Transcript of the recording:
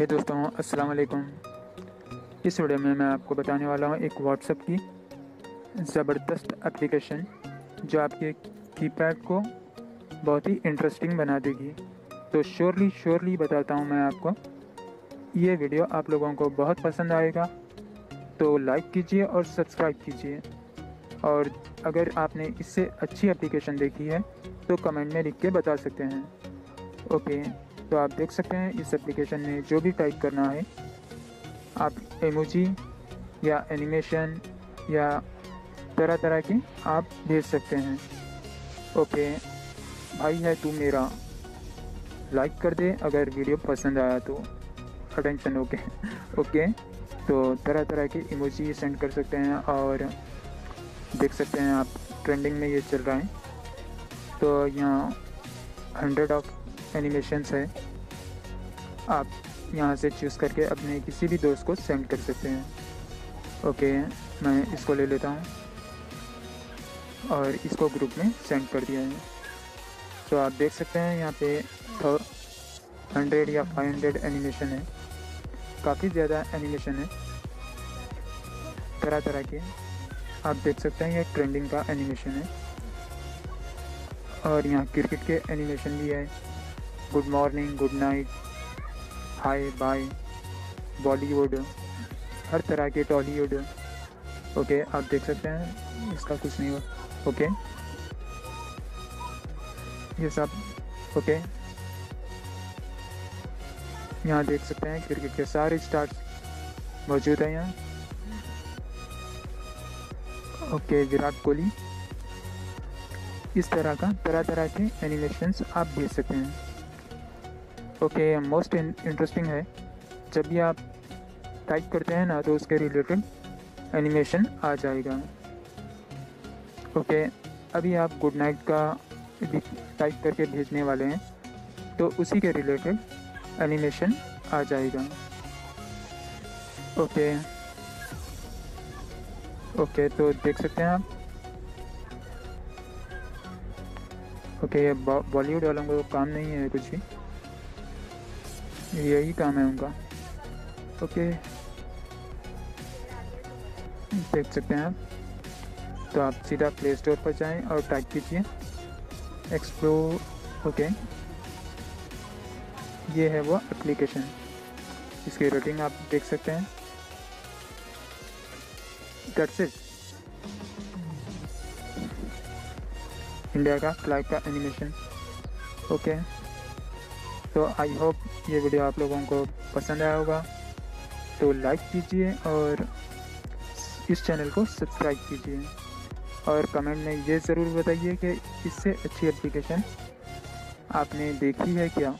हे दोस्तों अस्सलाम वालेकुम इस वीडियो में मैं आपको बताने वाला हूँ एक व्हाट्सएप की ज़बरदस्त एप्लीकेशन जो आपके कीपैड को बहुत ही इंटरेस्टिंग बना देगी। तो श्योरली श्योरली बताता हूँ मैं आपको, ये वीडियो आप लोगों को बहुत पसंद आएगा। तो लाइक कीजिए और सब्सक्राइब कीजिए। और अगर आपने इससे अच्छी एप्लीकेशन देखी है तो कमेंट में लिख के बता सकते हैं। ओके तो आप देख सकते हैं, इस एप्लीकेशन में जो भी टाइप करना है, आप एमोजी या एनिमेशन या तरह तरह के आप भेज सकते हैं। ओके भाई है तू मेरा। लाइक कर दे, अगर वीडियो पसंद आया तो। अटेंशन ओके ओके तो तरह तरह के इमोजी सेंड कर सकते हैं और देख सकते हैं आप ट्रेंडिंग में ये चल रहा है। तो यहाँ हंड्रेड ऑफ़ एनिमेशंस है। आप यहाँ से चूज़ करके अपने किसी भी दोस्त को सेंड कर सकते हैं। ओके मैं इसको ले लेता हूँ। और इसको ग्रुप में सेंड कर दिया है। तो आप देख सकते हैं यहाँ पे हंड्रेड या फाइव हंड्रेड एनिमेशन है। काफ़ी ज़्यादा एनिमेशन है। तरह तरह के। आप देख सकते हैं ये ट्रेंडिंग का एनिमेशन है। और यहाँ क्रिकेट के एनिमेशन भी है। Good morning good night hi bye Bollywood हर तरह के टॉलीवुड ओके आप देख सकते हैं, इसका कुछ नहीं हुआ ओके ये सब ओके यहाँ देख सकते हैं क्रिकेट के सारे स्टार्स मौजूद हैं यहाँ। ओके विराट कोहली। इस तरह का तरह तरह के एनिमेशंस आप देख सकते हैं। ओके मोस्ट इंटरेस्टिंग है। जब भी आप टाइप करते हैं ना तो उसके रिलेटेड एनिमेशन आ जाएगा। ओके अभी आप गुड नाइट का भी टाइप करके भेजने वाले हैं तो उसी के रिलेटेड एनिमेशन आ जाएगा। ओके ओके तो देख सकते हैं आप। ओके बॉलीवुड वालों को काम नहीं है कुछ भी। यही काम है उनका। ओके। देख सकते हैं आप। तो आप सीधा प्ले स्टोर पर जाएँ और टाइप कीजिए। Explore okay. ये है वो एप्लीकेशन इसकी रेटिंग आप देख सकते हैं। दैट्स इट इंडिया का फ्लैग का एनिमेशन ओके। तो आई होप ये वीडियो आप लोगों को पसंद आया होगा। तो लाइक कीजिए और इस चैनल को सब्सक्राइब कीजिए। और कमेंट में ये ज़रूर बताइए कि इससे अच्छी एप्लीकेशन आपने देखी है क्या?